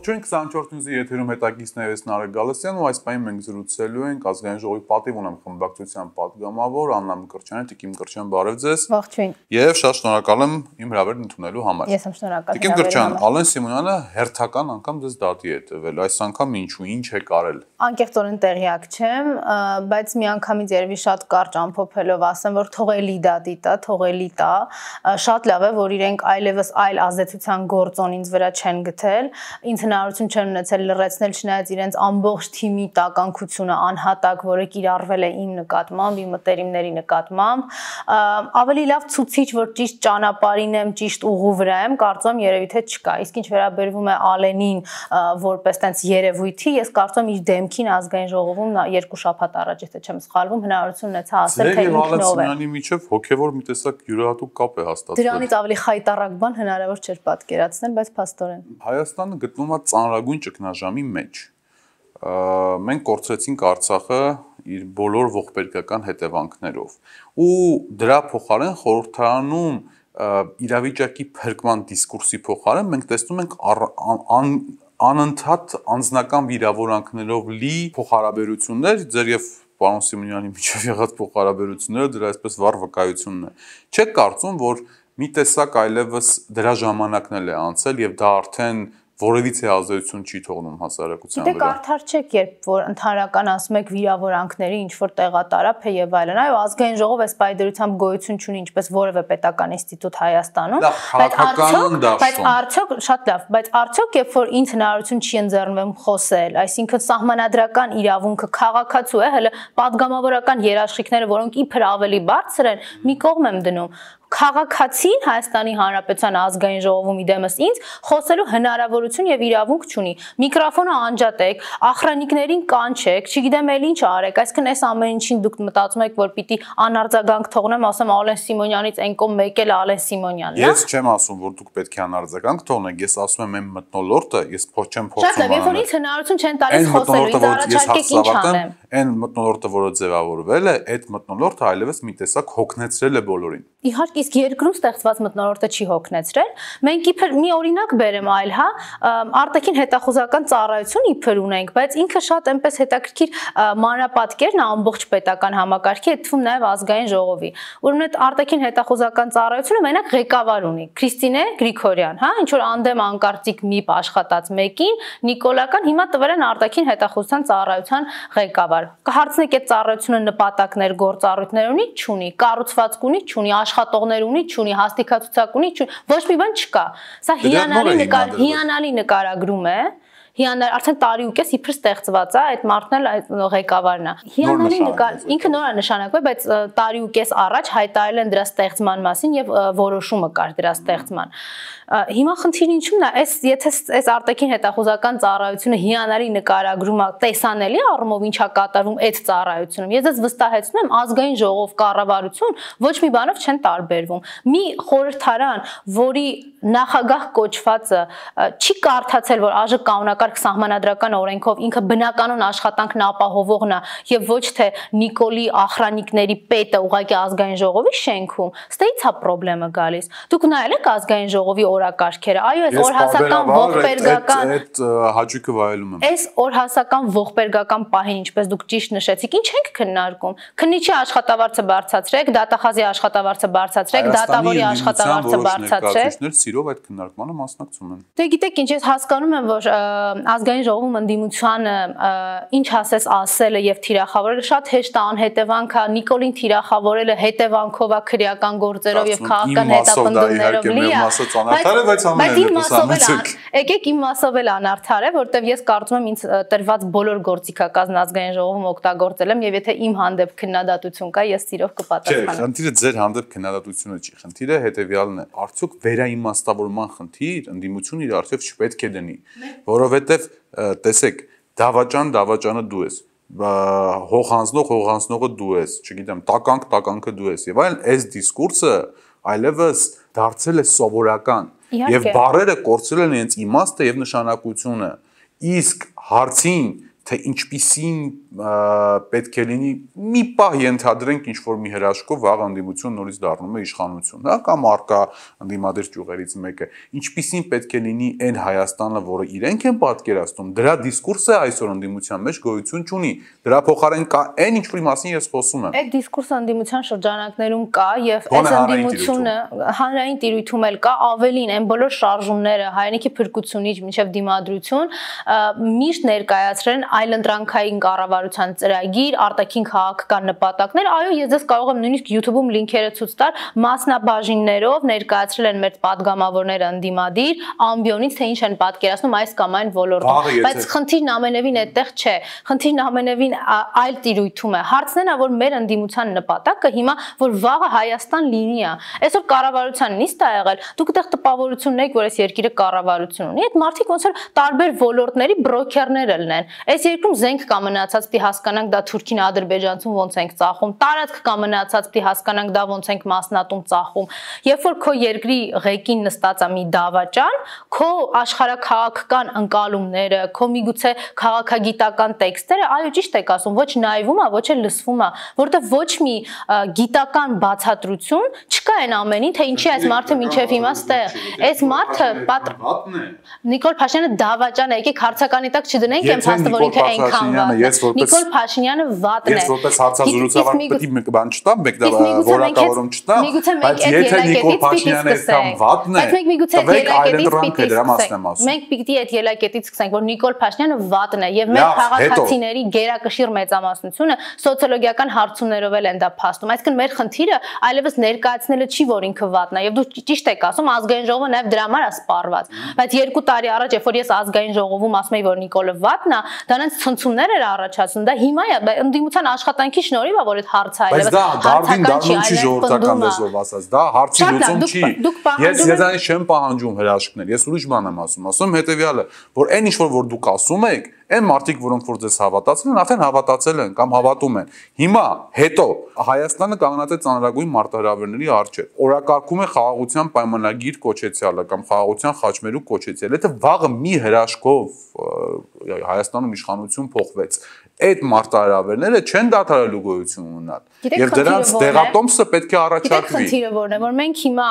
Ողջույն 24 նյուզի եթերում հետագիստներ ես Նարեկ Գալստյանն ու այս պայն մենք զրուցելու ենք ազգային ժողովի պատիվ ունեմ խմբակցության падգամավոր Աննա Մկրչյանը, Տիկին Մկրչյան, բարև ձեզ։ Ողջույն։ Եվ շատ շնորհակալ եմ իմ հրավերն ընդունելու համար։ Ես եմ շնորհակալ։ Տիկին Մկրչյան, Ալեն Սիմոնյանը հերթական անգամ ձեզ դատի է տվել, այս անգամ ինչու, ինչ է կարել։ Անկեղծորեն տեղյակ չեմ, բայց մի անգամից երևի շատ կարճ ամփոփելով ասեմ, որ թողելի դատի տա, թողելի տա։ Շատ լավ է, որ իրենք այլևս այլ ազդեցության գործոն ինձ վրա չեն գտել։ Ինձ հնարավորություն չեն ունեցել լրացնել չնայած իրենց ամբողջ թիմի տականքությունը անհատակ, որը կիրառվել է իմ նկատմամբ, իմ մտերիմների նկատմամբ, ավելի լավ ցուցիչ, որ ճիշտ ճանապարհին եմ, ճիշտ ուղու վրա եմ, կարծում երևի թե չկա։ Իսկ ինչ վերաբերվում է Ալենին որպես տենց երևույթի, ես կարծում իր դեմքին ազգային ժողովում երկու շաբաթ առաջ, եթե չեմ սխալվում, հնարավորություն ունեցա ասել թե ինքնով է։ Ձեր միջև հոգևոր մի տեսակ յուրահատուկ կապ է հաստատվել։ Դրանից ավելի խայտարակ բան հնարավոր չէր պատկերացնել, բայց փաստորեն։ Հայաստանը գտնվում է ծանրագույն ճգնաժամի մեջ մենք կորցրեցինք Արցախը իր բոլոր ողբերգական հետևանքներով ու դրա փոխարեն խորհրդարանում իրավիճակի փրկման դիսկուրսի փոխարեն մենք տեսնում ենք անընդհատ անձնական վիրավորանքներով լի փոխհարաբերություններ ձեր եւ պարոն Սիմոնյանի միջև եղած փոխհարաբերությունները դրա այսպես վառ վկայությունն է։ Չեք կարծում, որ մի տեսակ այլևս դրա ժամանակն էլ է անցել եւ դա արդեն որևիցե ազդեցություն չի թողնում հասարակության վրա։ Դե կարթար չեք, երբ որ ընդհանրական ասում եք վիրավորանքների ինչ որ տեղատարափ է եւ այլն։ Այո, ազգային ժողովը այս պայդերությամբ գոյություն չունի, ինչպես որևէ պետական ինստիտուտ Հայաստանում, բայց արդյոք, բայց արդյոք շատ լավ, բայց արդյոք երբ որ ինձ հնարավորություն չի ընձեռնվում խոսել, այսինքն սահմանադրական իրավունքը քաղաքացու է, հələ падգամավորական երաշխիքները, որոնք իբր ավելի բարձր են, մի կողմ եմ դնում, քաղաքացին Հայաստանի Հանրապետության ազգային ժողովում իդեմս ինձ խոսելու հնարավորություն եւ իրավունք չունի։ Միկրոֆոնը անջատեք, ախրանիկներին կանչեք, չգիտեմ էլ ինչ արեք, այսինքն այս ամեն ինչին դուք մտածում եք, որ պիտի անարձագանք թողնեմ, ասեմ Ալեն Սիմոնյանից այն կողմ մեկ էլ Ալեն Սիմոնյանն է։ Ես չեմ ասում, որ դուք պետք է անարձագանք թողնեք, ես ասում եմ այն մտնոլորտը, ես փոչ չեմ փոխում։ Շատ լավ, երբ որ ինձ հնարավորություն չեն տալիս խոսելու, ինձ առաջարկեք ինչ անեմ։ Այն մտնոլորտը, որը ձևավորվել է, այդ մտնոլորտը այլևս մի տեսակ հոգնեցրել է բոլորին։ Իհարկե իսկ երկրում ստեղծված մտնոլորտը չի հոգնեցրել։ Մենք իբր մի օրինակ բերեմ այլ, հա, արտաքին հետախուզական ծառայություն իբր ունենք, բայց ինքը շատ այնպես հետաքրքիր մանրապատկերն ամբողջ պետական համակարգի, այդ թվում նաև ազգային ժողովի։ Ուրեմն այդ արտաքին հետախուզական ծառայությունը մենակ ղեկավար ունի։ Քրիստինե Գրիգորյան, հա, ինչ որ անդեմ անկարծիկ միպ աշխատած մեկին Նիկոլական հիմա տվել են արտաքին հետախուզության ծառայության ղեկավար։ Կհարցնեք այդ ծառայությունը նպատակներ, գործառույթներ ունի, չունի, կառուցվածք ունի, չունի, աշխատողներ ունի, չունի, հաստիկացուցակ ունի, չունի, ոչ մի բան չկա։ Սա դե հիանալի նկար, հիանալի նկարագրում է հիանալ արդեն տարի ու կես իբր ստեղծված է այդ մարդն էլ այդ ղեկավարն է հիանալի նկար ինքը նոր է նշանակվել բայց տարի ու կես առաջ հայտարարել են դրա ստեղծման մասին եւ որոշումը կար դրա ստեղծման Հիմա խնդիրը ինչու՞մն է, այս եթե այս արտաքին հետախուզական ծառայությունը հիանալի նկարագրում է տեսանելի առումով ինչա կատարվում այդ ծառայությունում։ Ես ես վստահեցնում եմ ազգային ժողով կառավարություն ոչ մի բանով չեն տարբերվում։ Մի խորհրդարան, որի նախագահ կոչվածը չի կարդացել, որ ԱԺ կանոնակարգ սահմանադրական օրենքով ինքը բնականon աշխատանքն ապահովողն է եւ ոչ թե Նիկոլի ախրանիկների պետը ուղղակի ազգային ժողովի շենքում։ Ստեից է խնդրեմը գալիս։ Դուք նայել եք ազգային ժողովի օրակարգերը։ Այո, այս օրհասական ողբերգական այդ հաճույքը վայելում եմ։ Այս օրհասական ողբերգական պահին, ինչպես դուք ճիշտ նշեցիք, ինչ ենք քննարկում։ Քննիչի աշխատավարձը բարձրացրեք, դատախազի աշխատավարձը բարձրացրեք, դատավորի աշխատավարձը բարձրացրեք սիրով այդ քննարկմանը մասնակցում են։ Դե գիտեք ինչ, ես հասկանում եմ, որ ազգային ժողովում ընդդիմությանը ինչ ասես ասելը եւ թիրախավորելը շատ հեշտ է անհետևանք է Նիկոլին թիրախավորելը հետևանքով է քրեական գործերով եւ քաղաքական հետապնդումներով լի է է, բայց ամենայն մասով եկեք իմ մասով էլ անարդար է, որտեվ ես կարծում եմ ինձ տրված բոլոր գործիքակազն ազգային ժողովում օգտագործել եմ եւ եթե իմ հանդեպ քննադատություն կա, ես սիրով կպատասխանեմ։ Չէ, խնդիրը ձեր հանդեպ քննադատությունը չի, խնդիրը հետեւյալն է։ Արդյոք վերաիմաստավորման խնդիր ընդդիմությունը իր արդյոք չպետք է դնի, որովհետեւ տեսեք, դավաճան դավաճանը դու ես հողանձնող հողանձնողը դու ես, չգիտեմ, տականք տականքը դու ես եւ այլն, այս դիսկուրսը այլևս դարձել է սովորական եւ բարերը կորցրել են իրենց իմաստը եւ նշանակությունը իսկ հարցին թե ինչպիսին պետք է լինի մի պահ ենթադրենք ինչ որ մի հրաշքով վաղ անդիմություն նորից դառնում է իշխանություն, հա կամ արկա անդիմադիր ճյուղերից մեկը, ինչպիսին պետք է լինի այն Հայաստանը, որը իրենք են պատկերացնում, դրա դիսկուրսը այսօր անդիմության մեջ գոյություն չունի։ Դրա փոխարեն կա այն ինչ որի մասին ես խոսում եմ։ Այդ դիսկուրսը անդիմության շրջանակներում կա եւ այս անդիմությունը հանրային տիրույթում էլ կա, ավելին այն բոլոր շարժումները հայրենիքի փրկությունից մինչև դիմադրություն միշտ ներկայացրել են այլընտրանքային կառավարության ծրագիր, արտաքին քաղաքական նպատակներ, այո, ես ձեզ կարող եմ նույնիսկ YouTube-ում լինքերը ցույց տալ մասնաբաժիններով ներկայացրել են մեր падգամավորները ընդդիմադիր ամբիոնից թե ինչ են պատկերացնում այս կամ այն ոլորտում, բայց խնդիրն ամենևին այդտեղ չէ։ Խնդիրն ամենևին այլ տիրույթում է։ Հարցն է, որ մեր ընդդիմության նպատակը հիմա որ վաղը Հայաստան լինի է։ Այսօր կառավարության նիստ է եղել, դուք այդտեղ տպավորությունն եք, որ այս երկիրը կառավարություն ունի։ Այդ մարդիկ ոնց որ տարբեր ոլորտների բրոքերներ ելնեն։ Այս երկրում զենք կա մնացած, պիտի հասկանանք դա Թուրքին, Ադրբեջանցում ոնց ենք ծախում, տարածք կա մնացած, պիտի հասկանանք դա ոնց ենք մասնատում ծախում։ Երբ որ քո երկրի ղեկին նստած է մի դավաճան, քո աշխարհակաղակական ընկալումները, քո միգուցե քաղաքագիտական տեքստերը, այո, ճիշտ եք ասում, ոչ նայվում է, ոչ էլ լսվում է, որովհետև ոչ մի գիտական բացատրություն չկա այն ամենին, թե ինչի այս մարդը մինչև հիմա ստեղ։ Այս մարդը Նիկոլ Փաշինյանը դավաճան է, եկեք հարցականի տակ չդնենք այն փաստը, որ ինքը այնքան վատ է։ Նիկոլ Փաշինյանը վատն է։ Ես որպես հարցազրույցավար պետք է բան չտամ, մեկ դա որակավորում չտամ, բայց եթե Նիկոլ Փաշինյանը այդքան վատն է, բայց մենք միգուցե ելակետից պիտի դրա մասն եմ ասում։ Մենք պիտի այդ ելակետից սկսենք, որ Նիկոլ Փաշինյանը վատն է եւ մեր քաղաքացիների գերակշիռ մեծամասնությունը սոցիոլոգիական հարցումներով էլ են դա փաստում։ Այսինքն մեր խնդիրը այլևս ներկայացնելը չի, որ ինքը վատն է եւ դու ճիշտ եք ասում, ազգային ժողովը նաեւ դրա համար է սպառված։ Բայց երկու տարի առաջ, երբ որ ես ազգային ժողովում ասում եի, որ Նիկոլը վատն է, դրանց ցնցումներ էր առաջացնում։ Դա հիմա է ընդդիմության աշխատանքի շնորհիվ է, որ այդ հարցը այլևս հարցական չի, այլևս ժողովրդական լեզվով ասած, դա հարցի լուծում չի։ Ես ես այն չեմ պահանջում հրաշքներ, ես ուրիշ բան եմ ասում, ասում հետեւյալը, որ այն ինչ որ որ դուք ասում եք, Այն մարդիկ, որոնք որ ձեզ հավատացել են, արդեն հավատացել են կամ հավատում են։ Հիմա հետո Հայաստանը կանգնած է ծանրագույն մարտահրավերների առջև։ Օրակարգում է խաղաղության պայմանագիր կոչեցյալը կամ խաղաղության խաչմերուկ կոչեցյալը։ Եթե վաղը մի հրաշքով Հայաստանում իշխանություն փոխվեց, այդ մարտահրավերները չեն դադարելու գոյություն ունենալ։ Եվ դրանց դեղատոմսը պետք է առաջարկվի։ Խնդիրը որն է, որ մենք հիմա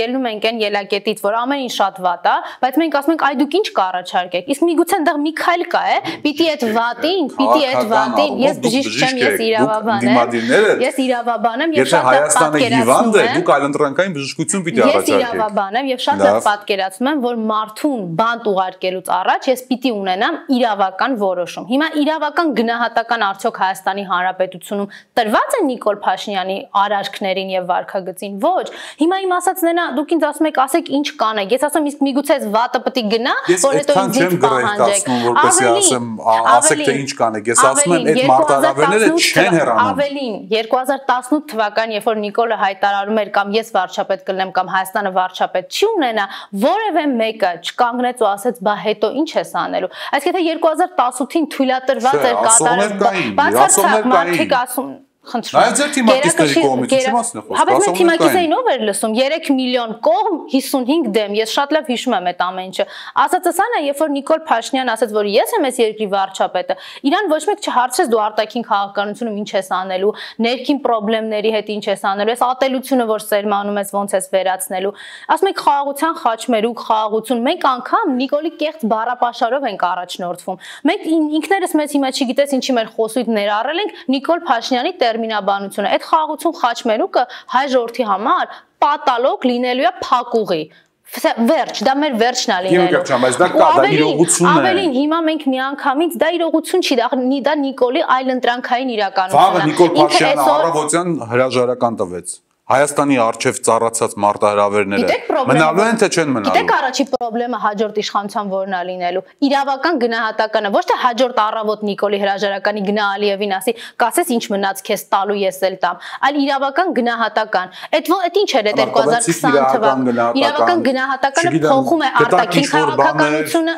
ելնում ենք այն ելակետից, որ ամեն ինչ շատ վատ է, բայց մենք ասում ենք, այ դուք ինչ կառաջարկեք։ Իսկ միգուցե այնտեղ մի քայլ կա, է, պիտի այդ վատին, պիտի այդ վատին, ես բժիշկ չեմ, ես իրավաբան եմ։ Ես իրավաբան եմ եւ շատ լավ պատկերացնում եմ։ Դուք այլընտրանքային բժշկություն պիտի առաջարկեք։ Ես իրավաբան եմ եւ շատ լավ պատկերացնում եմ, որ մարդուն բանտ ուղարկելուց առաջ ես պիտի ունենամ իրավական որոշում։ Հիմա իրավական գնահատական արդյոք Հայաստանի Հանրապետությունում տրված է Նիկոլ Փաշինյանի արարքներին եւ վարկագծին։ Ոչ։ Հիմա իմ ասածներն դուք ինձ ասում եք, ասեք ինչ կանեք։ Ես ասում իսկ միգուցե այս վատը պետք գնա, որ հետո ինձ պահանջեք։ Որպեսզի ասեմ, ասեք թե ինչ կանեք։ Ես ասում եմ, այդ մարտահրավերները չեն հեռանում։ Ավելին 2018 թվական, երբ որ Նիկոլը հայտարարում էր կամ ես վարչապետ կլինեմ կամ Հայաստանը վարչապետ չի ունենա, որևէ մեկը չկանգնեց ու ասեց, բա հետո ինչ ես անելու։ Այսինքն եթե 2018-ին թույլատրված էր կատարել, բացարձակ մարդիկ ասում Խնդրում։ Այդ ձեր թիմակիցների կողմից ինչի մասն է խոսքը։ Հա բայց մեր թիմակիցային ով էր լսում 3 միլիոն կողմ 55 դեմ։ Ես շատ լավ հիշում եմ այդ ամեն ինչը։ Ասածս անա, երբ որ Նիկոլ Փաշինյան ասաց, որ ես եմ այս երկրի վարչապետը, իրան ոչ մեկ չհարցրեց դու արտաքին քաղաքականությունում ինչ ես անելու, ներքին խնդիրների հետ ինչ ես անելու, այս ատելությունը, որ սերմանում ես, ոնց ես վերացնելու։ Ասում եք խաղաղության խաչմերուկ, խաղաղություն։ Մենք անգամ Նիկոլի կեղծ բառապաշարով ենք առաջնորդվում։ Մենք ինքներս մեզ հիմա չգիտես ինչի մեր խոսույթ ներառել ենք Նիկոլ Փաշինյանի տերմինաբանությունը։ Այդ խաղաղություն խաչմերուկը հայ ժողովրդի համար պատալոգ լինելու է փակուղի վերջ, դա մեր վերջն է լինելու։ Իմ կապ բայց դա կա, դա իրողություն է։ Ավելին հիմա մենք միանգամից դա իրողություն չի, դա դա Նիկոլի այլընտրանքային իրականությունն է։ Վաղը Նիկոլ Փաշյանը առավոտյան հրաժարական տվեց։ Հայաստանի արչև ծառացած մարտահրավերները մնալու են թե չեն մնալու։ Գիտեք առաջի խնդրեմը հաջորդ իշխանության որն է լինելու։ Իրավական գնահատականը ոչ թե հաջորդ առավոտ Նիկոլի հրաժարականի գնա Ալիևին ասի, կասես ինչ մնաց քեզ տալու ես էլ տամ, այլ իրավական գնահատական։ Այդ այդ ինչ էր այդ 2020 թվականը։ Իրավական գնահատականը փոխում է արտաքին քաղաքականությունը,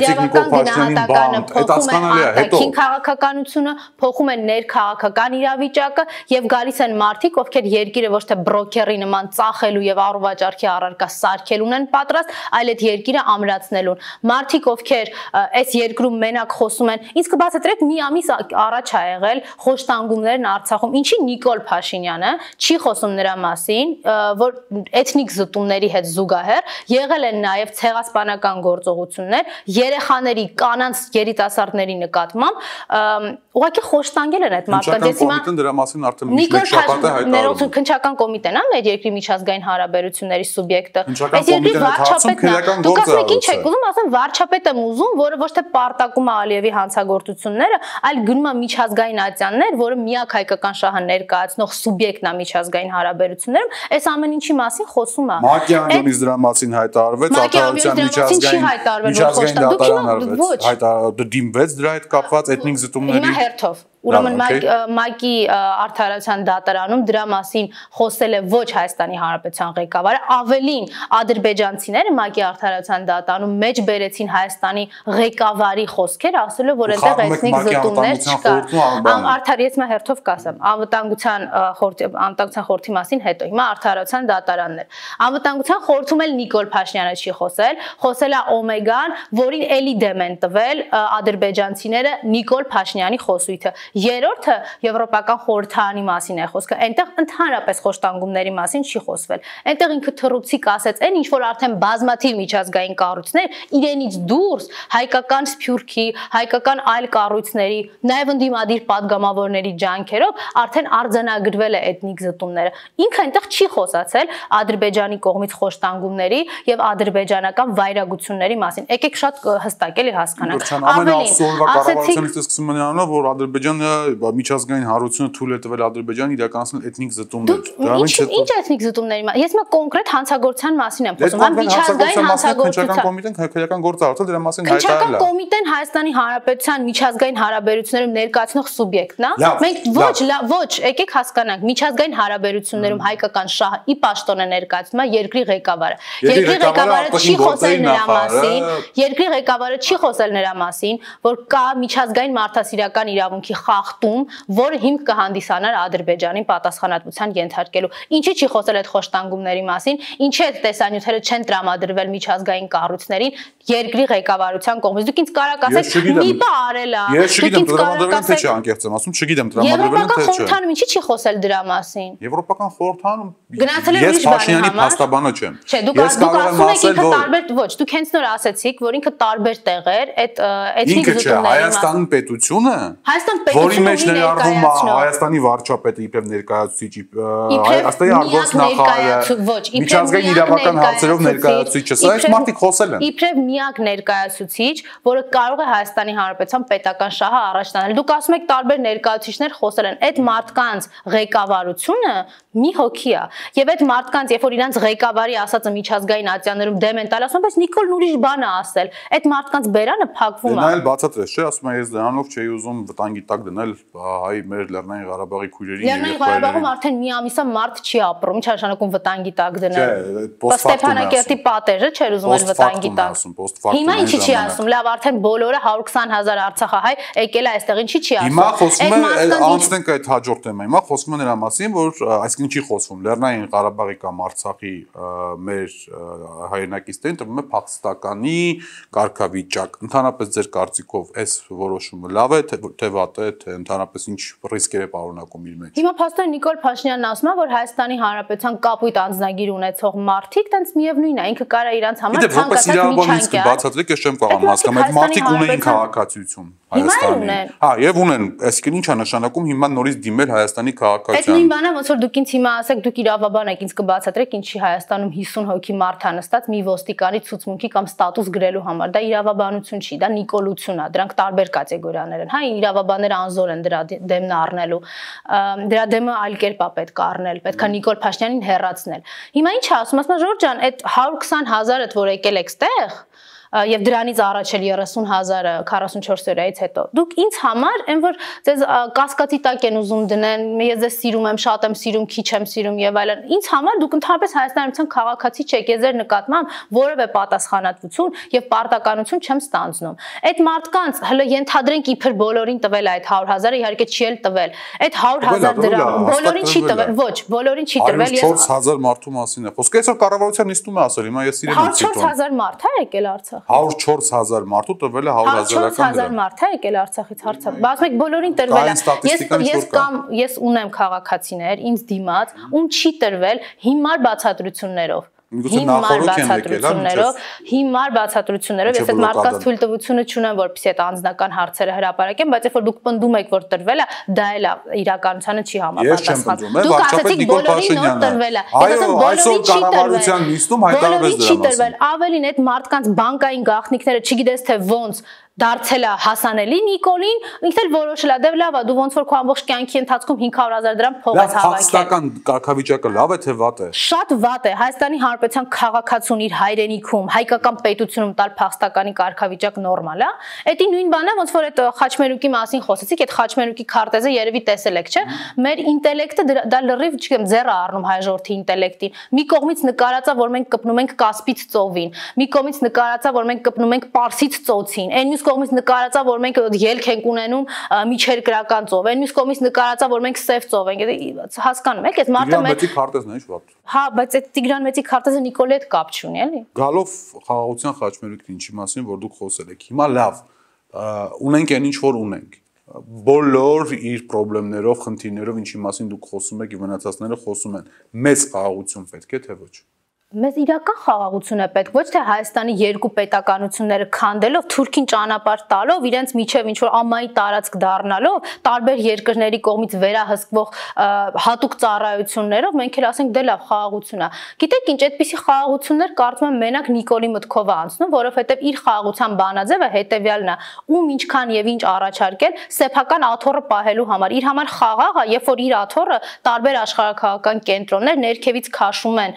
իրավական գնահատականը փոխում է արտաքին քաղաքականությունը, փոխում է ներքաղաքական իրավիճակը եւ գալիս են մարդիկ, ովքեր երկիրը ոչ թե բրոքերի նման ծախելու եւ առողջարքի առարկա սարքելուն են պատրաստ, այլ այդ երկիրը ամրացնելուն։ Մարդիկ ովքեր այս երկրում մենակ խոսում են, ինձ կբացատրեք մի ամիս առաջ ա եղել խոշտանգումներն Արցախում։ Ինչի Նիկոլ Փաշինյանը չի խոսում նրա մասին, որ էթնիկ զտումների հետ զուգահեռ եղել են նաեւ ցեղասպանական գործողություններ երեխաների կանանց երիտասարդների նկատմամբ ուղղակի խոշտանգել են այդ մարդկանց հիմա դրա մասին արդեն մի շաբաթ է հայտարարում։ Ներողություն, քնչական կոմիտեն է մեր երկրի միջազգային հարաբերությունների սուբյեկտը։ Այս երկրի վարչապետն է։ Դուք ասեք ինչ եք ուզում, ասեմ վարչապետ եմ ուզում, որը ոչ թե պարտակում է Ալիևի հանցագործությունները, այլ գնում է միջազգային ատյաններ, որը միակ հայկական շահը ներկայացնող սուբյեկտն է միջազգային հարաբերություններում, այս ամեն ինչի մասին խոսում է։ Մակիանյոնից դրա մասին հայտարարվեց, արտադրության միջազգային միջազգային դատարան արվեց, հայտարարը դիմվեց դրա հետ կապված էթնիկ զտումների հերթով Ուրեմն ՄԱԿ-ի արդարացան դատարանում դրա մասին խոսել է ոչ Հայաստանի Հանրապետության ղեկավարը, ավելին ադրբեջանցիները ՄԱԿ-ի արդարացան դատարանում մեջ բերեցին Հայաստանի ղեկավարի խոսքեր, ասելով որ այնտեղ էթնիկ զտումներ չկա։ Արդար ես մա հերթով կասեմ, անվտանգության խորհրդի անվտանգության խորհրդի մասին հետո։ Հիմա արդարացան դատարաններ։ Անվտանգության խորհրդում էլ Նիկոլ Փաշինյանը չի խոսել, խոսել է Օմեգան, որին էլի դեմ են տվել ադրբեջանցիները Նիկոլ Փաշինյանի խոսույթը Երրորդը եվրոպական խորհրդանի մասին է խոսքը։ Այնտեղ ընդհանրապես խոշտանգումների մասին չի խոսվել։ Այնտեղ ինքը թռուցիկ ասեց, այն ինչ որ արդեն բազմաթիվ միջազգային կառույցներ իրենից դուրս հայկական սփյուռքի, հայկական այլ կառույցների, նաև ընդդիմադիր падգամավորների ջանքերով արդեն արձանագրվել է էթնիկ զտումները։ Ինքը այնտեղ չի խոսացել Ադրբեջանի կողմից խոշտանգումների եւ ադրբեջանական վայրագությունների մասին։ Եկեք շատ հստակ էլի հասկանանք։ Ամեն ասորվա կառավարությունից է սկսում նրանով, որ Ադրբեջանը Ադրբեջան Ադրբեջանը միջազգային հարությունը թույլ է տվել Ադրբեջանին իրականացնել էթնիկ զտումներ։ Դրանից հետո Ինչ էթնիկ զտումների։ Ես մա կոնկրետ հանցագործության մասին եմ խոսում, հա միջազգային հանցագործության կոմիտեն քրեական գործ արել դրա մասին հայտարարել է։ Կոմիտեն Հայաստանի Հանրապետության միջազգային հարաբերություններում ներկայացնող սուբյեկտն է։ Մենք ոչ, ոչ, եկեք հասկանանք, միջազգային հարաբերություններում հայկական շահը ի պաշտոն է ներկայացնում երկրի ղեկավարը։ Երկրի ղեկավարը չի խոսել նրա մասին, երկրի ղեկավարը չի խոսել նրա մասին, որ կա միջազգային մարդասիրական իրավունքի խախտում, որը հիմք կհանդիսանար Ադրբեջանին պատասխանատվության ենթարկելու։ Ինչի՞ չի խոսել այդ խոշտանգումների մասին, ինչի՞ այդ տեսանյութերը չեն տրամադրվել միջազգային կառույցներին երկրի ղեկավարության կողմից։ Դուք ինձ կարաք ասեք մի բա արել է։ Ես չգիտեմ տրամադրվել թե չէ անկեղծ եմ ասում, չգիտեմ տրամադրվել թե չէ։ Եվրոպական խորհրդանում ինչի՞ չի խոսել դրա մասին։ Եվրոպական խորհրդանում գնացել եմ ես Փաշինյանի փաստաբանը չեմ։ Չէ, դուք դուք ասում եք ինքը տարբեր ոչ, դուք հենց նոր ասացիք, որ ինքը տարբեր տեղեր այդ էթնիկ զուտումների Հայաստանի պետությունը Հայաստան որի մեջ ներառվում է Հայաստանի վարչապետը իբրև ներկայացուցիչ, Հայաստանի արգոս նախարարը, միջազգային իրավական հարցերով ներկայացուցիչը, սա այս մարդիկ խոսել են։ Իբրև միակ ներկայացուցիչ, որը կարող է Հայաստանի Հանրապետության պետական շահը առաջ տանել։ Դուք ասում եք տարբեր ներկայացուցիչներ խոսել են։ Այդ մարդկանց ղեկավարությունը մի հոգի է։ Եվ այդ մարդկանց, երբ որ իրանց ղեկավարի ասածը միջազգային ատյաններում դեմ են տալ, ասում, բայց Նիկոլ ուրիշ բան է ասել։ Այդ մարդկանց բերանը փակվում է։ Դա էլ բացատրես, չէ, ասում եմ, ես դրանով չէի ուզում վտանգի տակ դնել հայ մեր Լեռնային Ղարաբաղի քույրերի Լեռնային Ղարաբաղում արդեն մի ամիսա մարդ չի ապրում, ինչ նշանակում վտանգի տակ դնել։ Ստեփանակերտի պատերը չէր ուզում էլ վտանգի տակ։ Հիմա ինչի չի ասում, լավ, արդեն բոլորը 120.000 Արցախահայ եկել է այստեղ, ինչի չի ասում։ Հիմա խոսում է անցնենք այդ հաջորդ թեմա։ Հիմա խոսում է նրա մասին, որ այսինքն չի խոսվում Լեռնային Ղարաբաղի կամ Արցախի մեր հայրենակիցներին տրվում է փախստականի կարգավիճակ։ Ընդհանրապես ձեր կարծիքով այս որոշումը լավ է թե վատ է, թե ընդհանրապես ինչ ռիսկեր է պարունակում իր մեջ։ Հիմա փաստորեն Նիկոլ Փաշինյանն ասում է, որ Հայաստանի Հանրապետության կապույտ անձնագիր ունեցող մարդիկ տենց միևնույնն է, ինքը կարա իրանց համար ցանկացած միջանկյալ։ Բացատրեք, ես չեմ կարող հասկանալ, այդ մարդիկ ունեին քաղաքացիություն Հայաստանի։ Հա, եւ ունեն, այսինքն ի՞նչ է նշանակում հիմա նորից դիմել Հայաստանի քաղաքացիության։ Այդ նույն բանը ոնց որ դուք ինձ հիմա ասեք, դուք իրավաբան եք, ինձ կբացատրեք ինչի Հայաստանում 50 հոգի մարդ է նստած մի ոստիկանի ցուցմունքի կամ ստատուս գրելու համար։ Դա իրավաբանություն չի, դա նիկոլություն է։ Դրանք տարբեր կատեգորիաներ են։ Հա, իրավաբանները անզոր են դրա դեմն առնելու դրա դեմը այլ կերպ է պետք առնել պետքա Նիկոլ Փաշինյանին հերացնել հիմա ի՞նչ է ասում ասում Ժորժ ջան այդ 120 հազարդ որ եկել եք ստեղ եւ դրանից առաջ էլ 30000-ը 44 օրից հետո։ Դուք ինձ համար այն որ ձեզ կասկածի տակ են ուզում դնեն, ես ձեզ սիրում եմ, շատ եմ սիրում, քիչ եմ սիրում եւ այլն։ Ինձ համար դուք ընդհանրապես Հանրապետության քաղաքացի չեք, ես ձեր նկատմամբ որևէ պատասխանատվություն եւ պարտականություն չեմ ստանձնում։ Այդ մարդկանց հələ ենթադրենք իբր բոլորին տվել այդ 100.000-ը, իհարկե չի էլ տվել։ Այդ 100.000 դրամ բոլորին չի տվել, ոչ, բոլորին չի տվել։ Ես 4000 մարդու մասին է խոսքը։ Այսօր կառավարության նիստում է ասել, հիմա ես իրեն եմ ցիտում։ 4000 մարդ է եկել Արցախ։ 104000 մարդու տվել է 100000-ական դրամ։ 4000 մարդ է եկել Արցախից հարցը։ Բայց մեկ բոլորին տրվել է։ Ես ես կամ ես ունեմ քաղաքացիներ ինձ դիմաց, ում չի տրվել հիմար բացատրություններով Միգուցե նախորդ են եկել, հա, հիմար բացատրություններով, ես այդ մարդկանց թույլտվությունը չունեմ, որպեսզի այդ անձնական հարցերը հրապարակեմ, բայց երբ որ դուք պնդում եք, որ տրվել է, դա էլ իրականությանը չի համապատասխան։ Դուք ասացիք բոլորին նոր տրվել է։ Այո, այսօր կառավարության նիստում հայտարարվեց դրա մասին։ Ավելին այդ մարդկանց բանկային գաղտնիքները, չգիտես թե ոնց դարձել է հասանելի Նիկոլին, ինքն էլ որոշել է, դե լավ է, դու ոնց որ քո ամբողջ կյանքի ընթացքում 500.000 դրամ փող ես հավաքել։ Հաստատական կարգավիճակը լավ է թե վատ է։ Շատ վատ է։ Հայաստանի Հանրապետության քաղաքացուն իր հայրենիքում, հայկական պետությունում տալ փաստականի կարգավիճակ նորմալ է։ Էդի նույն բանն է, ոնց որ այդ խաչմերուկի մասին խոսեցիք, այդ խաչմերուկի քարտեզը երևի տեսել եք, չէ՞։ Մեր ինտելեկտը դա լրիվ, չգիտեմ, ձեռը առնում հայ ժողովրդի ինտելեկտին։ Մի կողմից նկարածա, որ մենք կպնում ենք Կասպից ծովին, մի կողմից նկարածա, որ մենք կպնում ենք Պարսից ծոցին, այն մյուս կողմից նկարածա, որ մենք ելք ենք ունենում միջերկրական ծով, այն մյուս կողմից նկարածա, որ մենք սև ծով ենք։ Հասկանում եք, այս մարդը մեր Տիգրան Մեծի քարտեզն է, ինչ վատ։ Հա, բայց այդ Տիգրան Մեծի քարտեզը Նիկոլի հետ կապ չունի, էլի։ Գալով խաղաղության խաչմերուկն ինչի մասին, որ դուք խոսել եք։ Հիմա լավ, ունենք այն ինչ որ ունենք բոլոր իր խնդիրներով, խնդիրներով, ինչի մասին դուք խոսում եք, մնացածները խոսում են։ Մեծ խաղաղություն պետք է թե ոչ մեզ իրական խաղաղություն է պետք, ոչ թե Հայաստանի երկու պետականությունները քանդելով, Թուրքին ճանապարհ տալով, իրենց միջև ինչ որ ամայի տարածք դառնալով, տարբեր երկրների կողմից վերահսկվող հատուկ ծառայություններով մենք էլ ասենք դե լավ խաղաղություն է։ Գիտեք ինչ, այդպիսի խաղաղություններ կարծում եմ մենակ Նիկոլի մտքով է անցնում, որովհետև իր խաղաղության բանաձևը հետեւյալն է. ում ինչքան եւ ինչ առաջարկել սեփական աթոռը պահելու համար։ Իր համար խաղաղ է, երբ որ իր աթոռը տարբեր աշխարհակաղակական կենտրոններ ներքևից քաշում են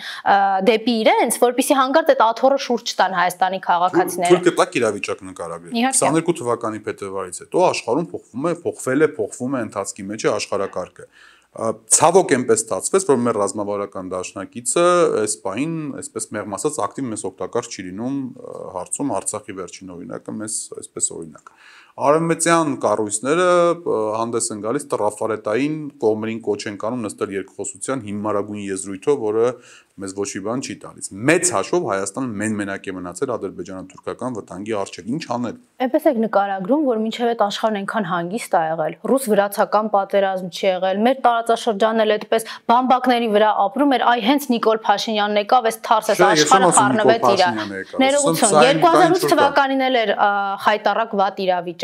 դեպի դեպի իրենց, որpիսի հանգարտ այդ աթոռը շուրջ տան Հայաստանի քաղաքացիները։ Թուրքը տակ իրավիճակ նկարագրել։ 22 թվականի փետրվարից հետո աշխարհում փոխվում է, փոխվել է, փոխվում է ընթացքի մեջ է աշխարհակարգը ցավոք այնպես ստացվեց, որ մեր ռազմավարական դաշնակիցը այս պահին, այսպես մեղմ ասած, ակտիվ մեզ օգտակար չի լինում հարցում Արցախի վերջին օրինակը մեզ այսպես օրինակ։ Արևմտյան կառույցները հանդես են գալիս տրաֆարետային կողմերին կոչ են կանում նստել երկխոսության հիմնարագույն եզրույթով, որը մեզ ոչ մի բան չի տալիս։ Մեծ հաշվով Հայաստանը մեն-մենակ է մնացել ադրբեջանա-թուրքական վտանգի առջև։ Ինչ անել։ Այնպես եք նկարագրում, որ մինչև այդ աշխարհն այնքան հանգիստ ա եղել։ Ռուս-վրացական պատերազմ չի եղել։ Մեր տարածաշրջանն էլ այդպես բամբակների վրա ապրում էր, այ հենց Նիկոլ Փաշինյանն եկավ, այս թարսես աշխարհը խառնվեց իր։ Ներողություն, 2008 թվականին էլ էր խայտարակ վատ իրավիճակ։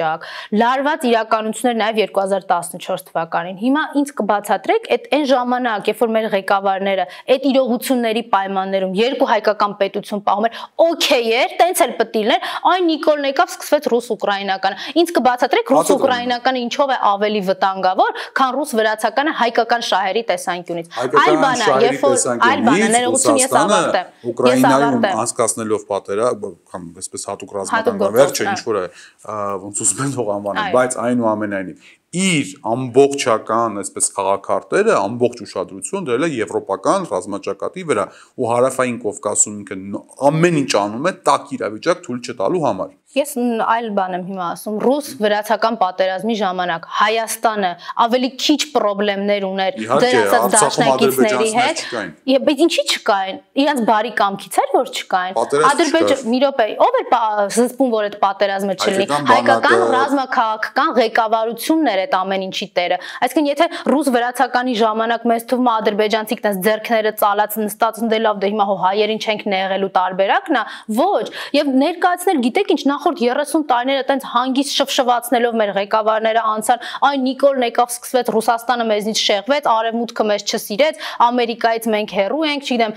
Լարված իրականություններ նաև 2014 թվականին։ Հիմա ինձ կբացատրեք այդ այն ժամանակ, երբ որ մեր ղեկավարները այդ իրողություն պետությունների պայմաններում երկու հայկական պետություն պահում էր, օքեյ էր, տենց էլ պետք լիներ, այն Նիկոլն եկավ սկսվեց ռուս-ուկրաինականը։ Ինչ կբացատրեք ռուս-ուկրաինականը ինչով է ավելի վտանգավոր, քան ռուս-վրացականը հայկական շահերի տեսանկյունից։ Այլ բան է, երբ որ այլ բան է, ներողություն ես ավարտեմ։ Ուկրաինայում անցկացնելով պատերա, կամ այսպես հատուկ ռազմական վերջը ինչ որ է ոնց ուզում են թող անվանեն, բայց այնուամենայնիվ իր ամբողջական այսպես խաղակարտերը ամբողջ ուշադրություն դրել է եվրոպական ռազմաճակատի վրա ու հարավային Կովկասում ինքը ամեն ինչ անում է տակ իրավիճակ թույլ չտալու համար Ես այլ բան եմ հիմա ասում, ռուս-վրացական պատերազմի ժամանակ Հայաստանը ավելի քիչ խնդիրներ ուներ դրացած դաշնակիցների հետ։ Բայց ինչի չկային։ Իրանց բարի կամքից էր որ չկային։ Ադրբեջան մի րոպե, ով էր զսպում որ այդ պատերազմը չլինի։ Հայկական ռազմաքաղաքական ղեկավարությունն էր այդ ամեն ինչի տերը։ Այսինքն եթե ռուս-վրացականի ժամանակ մեզ թվում ադրբեջանցիք տես ձերքները ծալած նստած դե լավ դե հիմա հո հայերին չենք նեղելու տարբերակն է, ոչ։ Եվ ներկայացնել գիտեք ինչ նախ նախորդ 30 տարիները այտենց հանգիստ շվշվացնելով մեր ղեկավարները անցան, այ Նիկոլն եկավ սկսվեց Ռուսաստանը մեզնից շեղվեց, արևմուտքը մեզ չսիրեց, Ամերիկայից մենք հեռու ենք, չգիտեմ,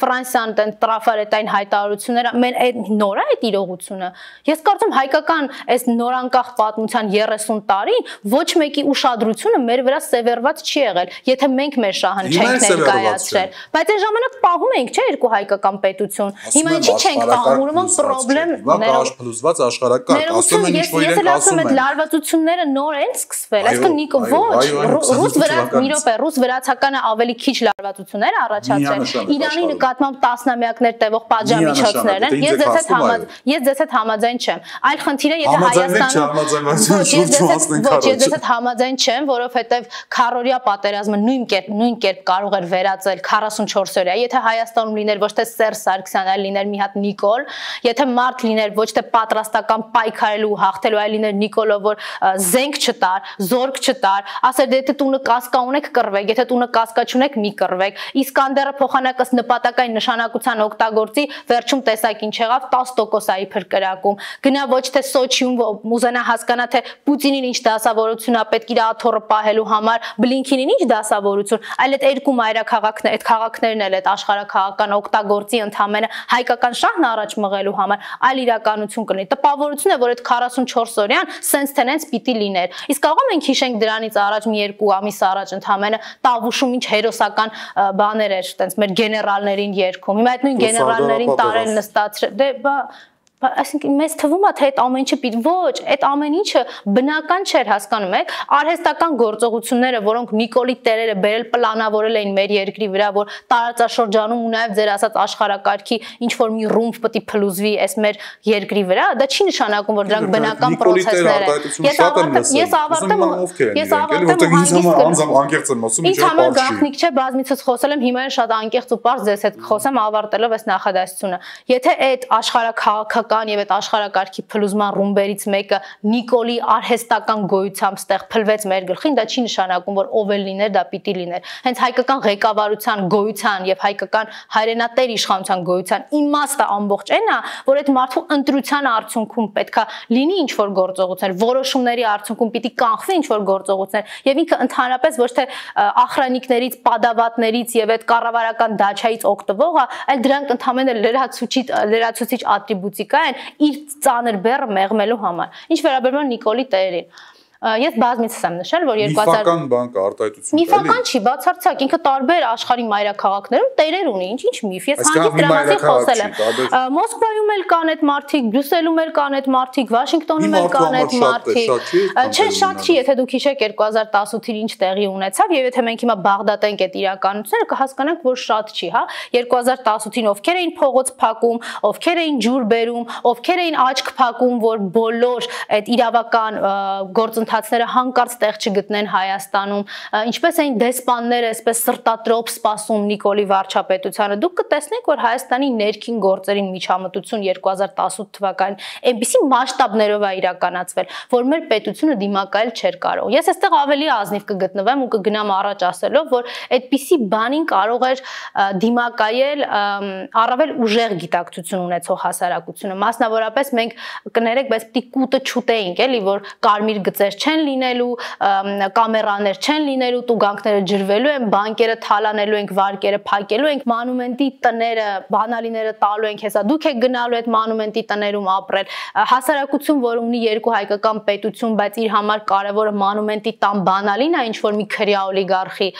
Ֆրանսիան այտեն տրաֆարետային հայտարարությունները, մեն այդ նոր է այդ իրողությունը։ Ես կարծում հայկական այս նորանկախ պատմության 30 տարին ոչ մեկի ուշադրությունը մեր վրա սևեռված չի եղել, եթե մենք մեր շահը չենք ներկայացրել։ Բայց այն ժամանակ պահում ենք, չէ, երկու հայկական պետություն։ Հիմա ինչի չենք պահում, ուրեմն խնդրեմ ներող փլուզված աշխարհակարգ, ասում են ինչ որ իրենք ասում են։ Ես լարվածությունները նոր են սկսվել, այսինքն Նիկո ոչ, ռուս վրա մի րոպե, ռուս վրացականը ավելի քիչ լարվածություններ առաջացրել։ Իրանի նկատմամբ տասնամյակներ տևող պատժամիջոցներն են։ Ես ձեզ հետ համաձայն, ես ձեզ հետ համաձայն չեմ։ Այլ խնդիրը եթե Հայաստանը ոչ, ես ձեզ հետ համաձայն չեմ, որովհետև քարորիա պատերազմը նույն կերպ նույն կերպ կարող էր վերածել 44 օրյա։ Եթե Հայաստանում լիներ ոչ թե Սերժ Սարգսյան, այլ լիներ մի հատ Նիկոլ, եթե մարդ լիներ ոչ թե պատրաստական պայքարելու հաղթելու, այլ լիներ Նիկոլը, որ զենք չտար, զորք չտար, ասեր դե եթե տունը կասկա ունեք կռվեք, եթե տունը կասկա չունեք մի կռվեք։ Իսկանդերը փոխանակս նպատակային նշանակության օգտագործի, վերջում տեսակ ինչ եղավ 10% այի փրկրակում։ Գնա ոչ թե Սոչիում ուզենա հասկանա թե Պուտինին ինչ դասավորություն է պետք իր աթոռը պահելու համար, Բլինքինին ինչ դասավորություն, այլ այդ երկու մայրաքաղաքներ, այդ քաղաքներն էլ այդ աշխարհակաղական օգտագործի ընդհանրապես հայկական շահն առաջ մղելու համար, այլ իրականություն կլինի։ Տպավորություն է, որ այդ 44 օրյան սենց տենենց պիտի լիներ։ Իսկ կարող ենք հիշենք դրանից առաջ մի երկու ամիս առաջ ընդհանրապես տավուշում ինչ հերոսական բաներ էր, տենց մեր գեներալներին երգում։ Հիմա այդ նույն գեներալներին տարել նստած դե բա այսինքն մեզ թվում է թե այդ ամեն ինչը պիտի ոչ, այդ ամեն ինչը բնական չէր, հասկանում եք, արհեստական գործողությունները, որոնք Նիկոլի տերերը բերել պլանավորել էին մեր երկրի վրա, որ տարածաշրջանում ու նաև ձեր ասած աշխարակարգի ինչ որ մի ռումբ պետք է փլուզվի այս մեր երկրի վրա, դա չի նշանակում, որ դրանք բնական process-ներ են։ Ես ավարտեմ, ես ավարտեմ, ես ավարտեմ անձամբ անկեղծ եմ ասում, ինչ համար գաղտնիք չէ, բազմիցս խոսել եմ, հիմա շատ անկեղծ ու པարզ ձեզ հետ խոսեմ ավարտելով այս նախադասությունը։ Եթե այդ աշխարհակաղակական կան եւ այդ աշխարակարգի փլուզման ռումբերից մեկը Նիկոլի արհեստական գոյությամբ ստեղ փլվեց մեր գլխին, դա չի նշանակում, որ ով էլ լիներ, դա պիտի լիներ։ Հենց հայկական ղեկավարության գոյության եւ հայկական հայրենատեր իշխանության գոյության իմաստը ամբողջ այն է, որ այդ մարդու ընտրության արդյունքում պետքա լինի ինչ որ գործողություն, որոշումների արդյունքում պիտի կանխվի ինչ որ գործողություն եւ ինքը ընդհանրապես ոչ թե ախրանիկներից, падավատներից եւ այդ կառավարական դաչայից օգտվողը, այլ դրանք ընդհանրապես լրացուցիչ լրացուցիչ ատրիբուտիկա են իր ծանր բեռը մեղմելու համար։ Ինչ վերաբերում է Նիկոլի տերին ես բազմիցս եմ նշել, որ 2000 Միֆական բան կա արտահայտություն։ Միֆական չի, բացարձակ, ինքը տարբեր աշխարհի մայրաքաղաքներում տերեր ունի, ինչ-ինչ միֆ։ Ես հանդիպ դրանից խոսել եմ։ Մոսկվայում էլ կան այդ մարդիկ, Բրյուսելում էլ կան այդ մարդիկ, Վաշինգտոնում էլ կան այդ մարդիկ։ Չէ, շատ չի, եթե դուք հիշեք 2018-ին ինչ տեղի ունեցավ, եւ եթե մենք հիմա Բաղդադ ենք այդ իրականությունը, կհասկանանք, որ շատ չի, հա։ 2018-ին ովքեր էին փողոց փակում, ովքեր էին ջուր բերում, ովքեր էին աչք փակում, որ բոլոր այդ իրավական գործընթացները գործընթացները հանկարծ տեղ չգտնեն Հայաստանում, ինչպես էին դեսպանները այսպես սրտատրոփ սպասում Նիկոլի վարչապետությանը։ Դուք կտեսնեք, որ Հայաստանի ներքին գործերին միջամտություն 2018 թվականին այնպիսի մասշտաբներով է իրականացվել, որ մեր պետությունը դիմակայել չէր կարող։ Ես այստեղ ավելի ազնիվ կգտնվեմ ու կգնամ առաջ ասելով, որ այդպիսի բանին կարող էր դիմակայել առավել ուժեղ գիտակցություն ունեցող հասարակությունը։ Մասնավորապես մենք կներեք, բայց պիտի կուտը չուտեինք, էլի, որ կարմիր գծեր չեն լինելու, կամերաներ չեն լինելու, տուգանքները ջրվելու են, բանկերը թալանելու ենք, վարկերը փակելու ենք, մանումենտի տները, բանալիները տալու ենք, հեսա դուք եք գնալու այդ մանումենտի տներում ապրել։ Հասարակություն, որ ունի երկու հայկական պետություն, բայց իր համար կարևորը մանումենտի տան բանալին է, ինչ որ մի քրյա օլիգարխի,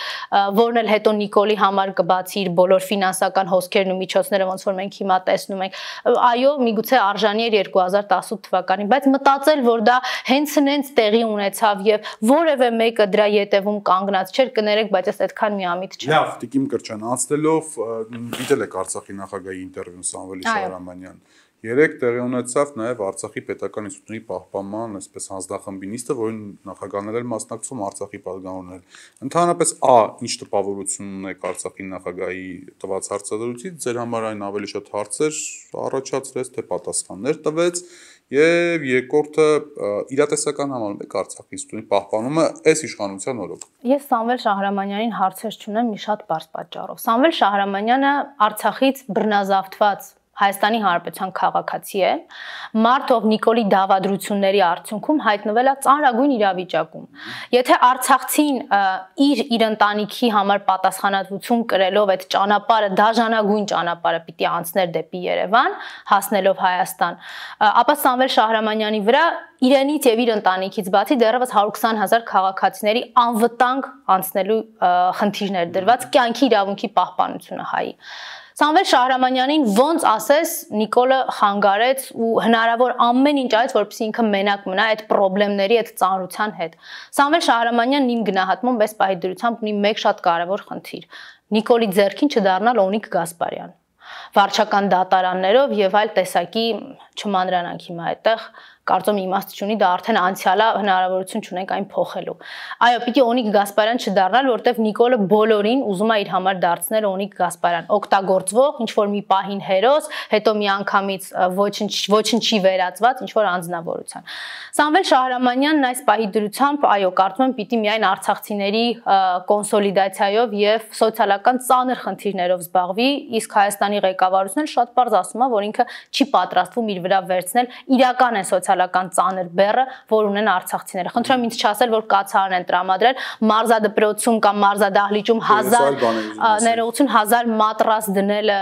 որն էլ հետո Նիկոլի համար կբացի իր բոլոր ֆինանսական հոսքերն ու միջոցները, ոնց որ մենք հիմա տեսնում ենք։ Այո, միգուցե արժանի էր 2018 թվականին, բայց մտածել, որ դա հենց հենց տեղի տեղի ունեցավ եւ որևէ մեկը դրա յետևում կանգնած չէր կներեք, բայց ես այդքան միամիտ չեմ։ Լավ, Տիկին Կրչյան, անցնելով դիտել եք Արցախի նախագահի ինտերվյուն Սամվել Շահրամանյան։ Երեք տեղի ունեցավ նաև Արցախի պետական ինստիտուտի պահպանման, այսպես հանձնախմբի նիստը, որին նախագահներ էլ մասնակցում Արցախի պատգամավորներ։ Ընդհանրապես, ա, ինչ տպավորություն ունեք Արցախի նախագահի տված հարցադրությունից, ձեր համար այն ավելի շատ հարցեր առաջացրեց, թե պատասխաններ տվեց, եւ երկրորդը իրատեսական համարում եք Արցախի ինստիտուտի պահպանումը այս իշխանության օրոք։ Ես Սամվել Շահրամանյանին հարցեր չունեմ մի շատ բարձ պատճառով։ Սամվել Շահրամանյանը Արցախից բռնազավթված Հայաստանի Հանրապետության քաղաքացի է, մարդ ով Նիկոլի դավադրությունների արդյունքում հայտնվել է ծանրագույն իրավիճակում։ Եթե Արցախցին իր իր ընտանիքի համար պատասխանատվություն կրելով այդ ճանապարհը, դաժանագույն ճանապարհը պիտի անցներ դեպի Երևան, հասնելով Հայաստան, ապա Սամվել Շահրամանյանի վրա իրենից եւ իր ընտանիքից բացի դեռևս 120.000 քաղաքացիների անվտանգ անցնելու խնդիրներ դրված կյանքի իրավունքի պահպանությունը հայի։ Սամվել Շահրամանյանին ոնց ասես Նիկոլը խանգարեց ու հնարավոր ամեն ինչ արեց, որպեսզի ինքը մենակ մնա այդ խնդիրների, այդ ծանրության հետ։ Սամվել Շահրամանյանն իմ գնահատմամբ այս պահի դրությամբ ունի մեկ շատ կարևոր խնդիր։ Նիկոլի ձեռքին չդառնալ Օնիկ Գասպարյան վարչական դատարաններով եւ այլ տեսակի չմանրանանք հիմա այդտեղ կարծում իմաստ չունի, դա արդեն անցյալա հնարավորություն չունենք այն փոխելու։ Այո, պիտի Օնիկ Գասպարյան չդառնալ, որտեվ Նիկոլը բոլորին ուզում է իր համար դարձնել Օնիկ Գասպարյան, օգտագործվող, ինչ որ մի պահին հերոս, հետո մի անգամից ոչինչ ոչինչի վերածված ինչ որ անձնավորության։ Սամվել Շահրամանյանն այս պահի դրությամբ, այո, կարծում եմ պիտի միայն արցախցիների կոնսոլիդացիայով եւ սոցիալական ծանր խնդիրներով զբաղվի, իսկ Հայաստանի ղեկավարությունն շատ པարզ ասում է, որ ինքը չի պատրաստվում իր վրա վերցնել իրական է սոցիալ սոցիալական ծանր բեռը, որ ունեն արցախցիները։ Խնդրում ինձ չասել, որ կացարան են տրամադրել մարզադպրոցում կամ մարզադահլիճում 1000 ներողություն 1000 մատրաս դնելը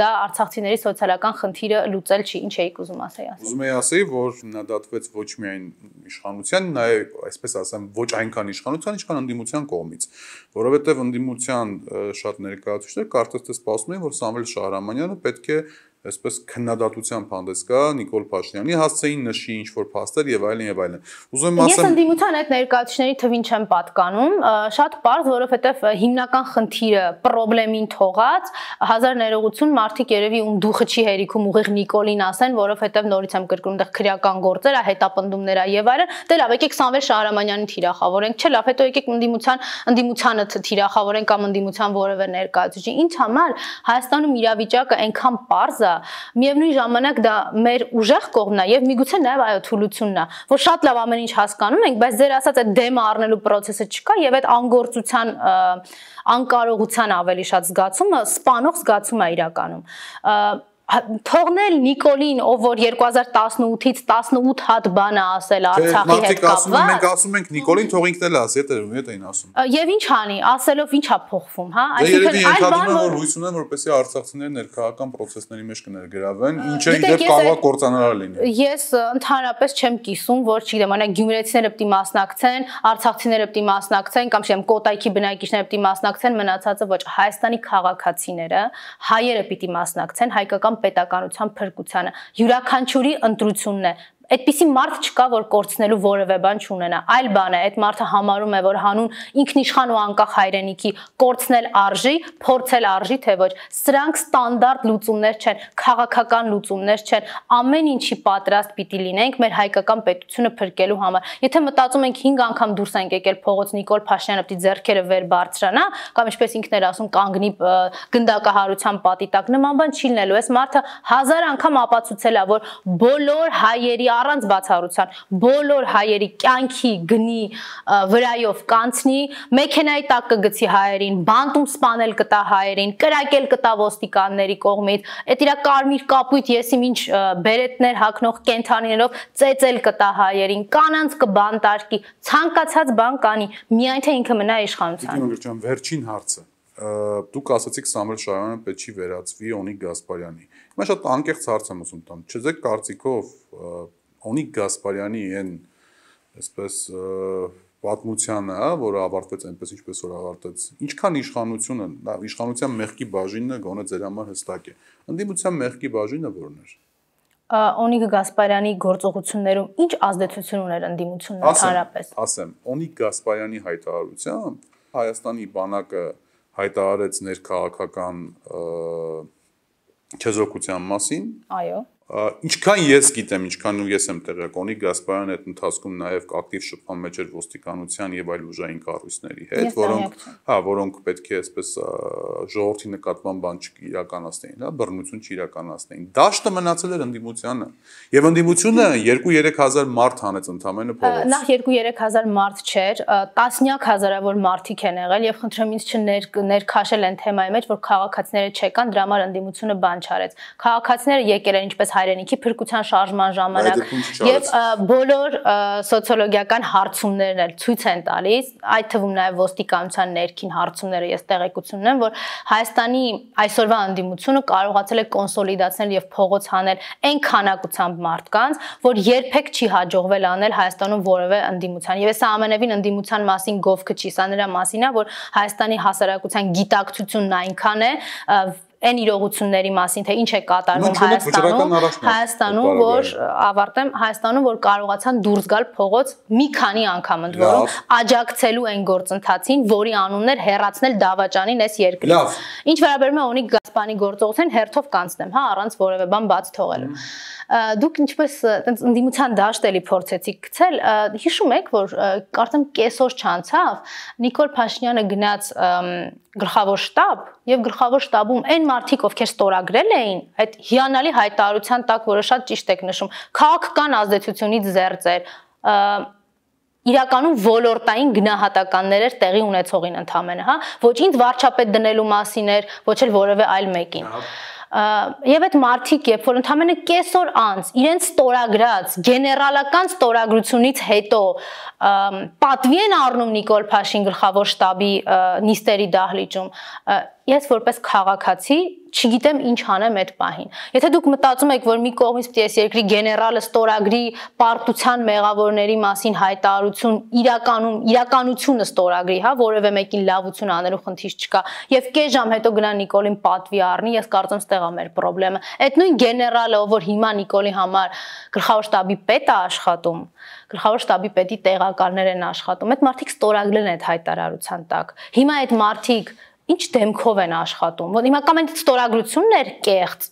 դա արցախցիների սոցիալական խնդիրը լուծել չի։ Ինչ էիք ուզում ասեի ասել։ Ուզում եի ասեի, որ նադատվեց ոչ միայն իշխանության, նաև այսպես ասեմ, ոչ այնքան իշխանության, ինչքան ընդդիմության կողմից, որովհետև ընդդիմության շատ ներկայացուցիչներ կարծես թե սպասում են, որ Սամվել Շահրամանյանը պետք է այսպես քննադատությամբ հանդես գա Նիկոլ Փաշինյանի հասցեին նշի ինչ որ փաստեր եւ այլն եւ այլն։ Ուզում եմ ասեմ Ես ընդդիմության այդ ներկայացուցիչների թվին չեմ պատկանում, շատ པարզ, որովհետեւ հիմնական խնդիրը խնդրեմին թողած հազար ներողություն մարդիկ երևի ում դուխը չի հերիքում ուղիղ Նիկոլին ասեն, որովհետեւ նորից եմ կրկնում դեռ քրեական գործեր, հետապնդումներ եւ այլն։ Դե լավ, եկեք Սամվել Շահրամանյանին թիրախավորենք, չէ՞ լավ, հետո եկեք ընդդիմության ընդդիմությանը թիրախավորենք կամ ընդդիմության որևէ ներկայացուցիչ։ Ինչ համար Հայաստանում իրավիճակը այնքան པարզ է, միևնույն ժամանակ դա մեր ուժեղ կողմն է եւ միգուցե նաեւ այո թուլությունն է, որ շատ լավ ամեն ինչ հասկանում ենք, բայց ձեր ասած այդ դեմը առնելու process-ը չկա եւ այդ անգործության անկարողության ավելի շատ զգացումը սպանող զգացում է իրականում թողնել Նիկոլին, ով որ 2018-ից 18 հատ բան է ասել Արցախի հետ կապված։ Մենք ասում ենք Նիկոլին թող ինքն էլ ասի, դա հետ էին ասում։ Եվ ինչ անի, ասելով ինչ է փոխվում, հա? դե Այսինքն այլ բան որ հույս ունեն, որպեսզի արցախցիները ներքաղաքական process-ների մեջ կներգրավեն, ինչը իդեպ կարող է կործանարար լինի։ Ես ընդհանրապես չեմ կիսում, որ չգիտեմ, անա գյումրեցիները պետք է մասնակցեն, արցախցիները պետք է մասնակցեն կամ չեմ կոտայքի բնակիչները պետք է մասնակցեն, մնացածը ոչ, Հայաստանի քաղաքացիները, հայերը պետք է մասնակցեն, հայկական պետականության փրկությանը յուրաքանչյուրի ընտրությունն է այդպիսի մարդ չկա, որ կորցնելու որևէ բան չունենա։ Այլ բան է, այդ մարդը համարում է, որ հանուն ինքնիշխան ու անկախ հայրենիքի կորցնել արժի, փորձել արժի, թե ոչ։ Սրանք ստանդարտ լուծումներ չեն, քաղաքական լուծումներ չեն։ Ամեն ինչի պատրաստ պիտի լինենք մեր հայկական պետությունը փրկելու համար։ Եթե մտածում ենք 5 անգամ դուրս ենք եկել փողոց Նիկոլ Փաշինյանը պիտի ձեռքերը վեր բարձրանա, կամ ինչպես ինքն էր ասում, կանգնի գնդակահարության պատի տակ, նման բան չի լինելու։ Այս մարդը հազար անգամ ապացուցել է, որ բոլոր հայերի առանց բացառության բոլոր հայերի կյանքի գնի վրայով կանցնի, մեքենայի տակ կգցի հայերին, բանտում սպանել կտա հայերին, կրակել կտա ոստիկանների կողմից, այդ իրա կարմիր կապույտ եսիմ ինչ բերետներ հակնող կենթանիներով ծեծել կտա հայերին, կանանց կբանտարկի, ցանկացած բան կանի, միայն թե ինքը մնա իշխանության։ Տիկին Գրջյան, վերջին հարցը դուք ասացիք Սամվել Շարյանը պետք չի վերածվի Օնիկ Գասպարյանի։ Հիմա շատ անկեղծ հարց եմ ուզում տամ։ Չզեք կարծիքով Օնիկ Գասպարյանի այն այսպես պատմությանը, հա, որը ավարտվեց այնպես ինչպես որ ավարտեց։ Ինչքան իշխանությունը, իշխանության մեղքի բաժինը գոնե ձեր համար հստակ է։ Ընդդիմության մեղքի բաժինը որն էր։ Օնիկ Գասպարյանի գործողություններում ինչ ազդեցություն ուներ ընդդիմությունն ընդհանրապես։ Ասեմ, Օնիկ Գասպարյանի հայտարարությամբ Հայաստանի բանակը հայտարարեց ներքաղաքական չեզոքության մասին։ Այո։ Ինչքան ես գիտեմ, ինչքան ու ես եմ տեղյակ, Օնիկ Գասպարյանը այդ ընթացքում նաև ակտիվ շփման մեջ էր ոստիկանության եւ այլ ուժային կառույցների հետ, որոնք, հա, որոնք պետք է այսպես ժողովրդի նկատմամբ բան չիրականացնեին, հա, բռնություն չիրականացնեին։ Դաշտը մնացել էր ընդդիմությանը։ Եվ ընդդիմությունը 2-3000 մարդ հանեց ընդամենը փողոց։ Նախ 2-3000 մարդ չէր, տասնյակ հազարավոր մարդիկ են եղել եւ խնդրեմ ինձ չներքաշել են թեմայի մեջ, որ քաղաքացիները չեկան, դրա համար ընդդիմությունը բան չարեց։ Քաղաքացիները եկել են ինչպես հայրենիքի փրկության շարժման ժամանակ եւ բոլոր սոցիոլոգիական հարցումներն էլ ցույց են տալիս, այդ թվում նաեւ ոստիկանության ներքին հարցումները ես տեղեկություն ունեմ, որ Հայաստանի այսօրվա անդիմությունը կարողացել է կոնսոլիդացնել եւ փողոց հանել այն քանակությամբ մարդկանց, որ երբեք չի հաջողվել անել Հայաստանում որևէ անդիմության։ Եվ սա ամենևին անդիմության մասին գովքը չի, սա նրա մասին է, որ Հայաստանի հասարակության գիտակցությունն այնքան է այն իրողությունների մասին, թե ինչ է կատարվում Հայաստանում, Հայաստանում, որ ավարտեմ, Հայաստանում, որ կարողացան դուրս գալ փողոց մի քանի անգամ ընդ որում աջակցելու այն գործընթացին, որի անունն էր հերացնել դավաճանին այս երկրից։ Ինչ վերաբերում է ունի Գասպանի գործողության հերթով կանցնեմ, հա, առանց որևէ բան բաց թողելու դուք ինչպես այտենց ընդդիմության դաշտ էլի փորձեցիք գցել հիշում եք որ կարծեմ կեսօր չանցավ Նիկոլ Փաշինյանը գնաց գլխավոր շտաբ եւ գլխավոր շտաբում այն մարդիկ ովքեր ստորագրել էին այդ հիանալի հայտարարության տակ որը շատ ճիշտ եք նշում քաղաքական ազդեցությունից զերծեր իրականում ոլորտային գնահատականներ էր տեղի ունեցողին ընդամենը, հա, ոչ ինձ վարչապետ դնելու մասին էր, ոչ էլ որևէ այլ մեկին։ Ահա եւ այդ մարտիկ երբ որ ընդամենը կեսօր անց իրենց ստորագրած գեներալական ստորագրությունից հետո պատվի են առնում Նիկոլ Փաշին գլխավոր շտաբի նիստերի դահլիճում ես որպես քաղաքացի չգիտեմ ինչ անեմ այդ պահին։ Եթե դուք մտածում եք, որ մի կողմից պիտի այս երկրի գեներալը ստորագրի պարտության մեղավորների մասին հայտարարություն, իրականում իրականությունը ստորագրի, հա, որևէ մեկին լավություն անելու խնդիր չկա, եւ կես ժամ հետո գնա Նիկոլին պատվի առնի, ես կարծում ստեղա մեր խնդրեմը։ Այդ նույն գեներալը, ով որ հիմա Նիկոլի համար գլխավոր շտաբի պետ է աշխատում, գլխավոր շտաբի պետի տեղակալներ են աշխատում։ Այդ մարդիկ ստորագրել են այդ հայտարարության տակ։ Հիմա այդ մարդիկ ինչ դեմքով են աշխատում։ Որ հիմա կամ այդ ստորագրությունն էր կեղծ,